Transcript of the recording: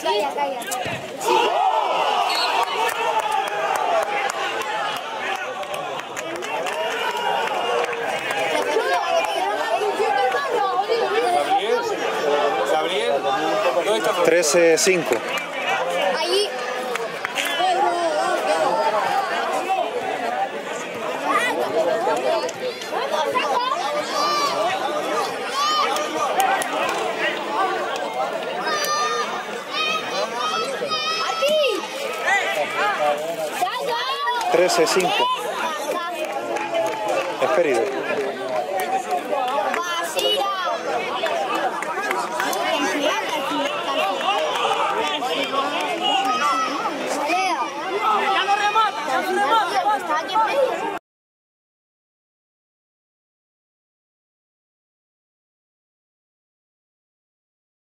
Calla, calla. Gabriel, Gabriel, ¿dónde está? 13-5. 13-5. Esperido.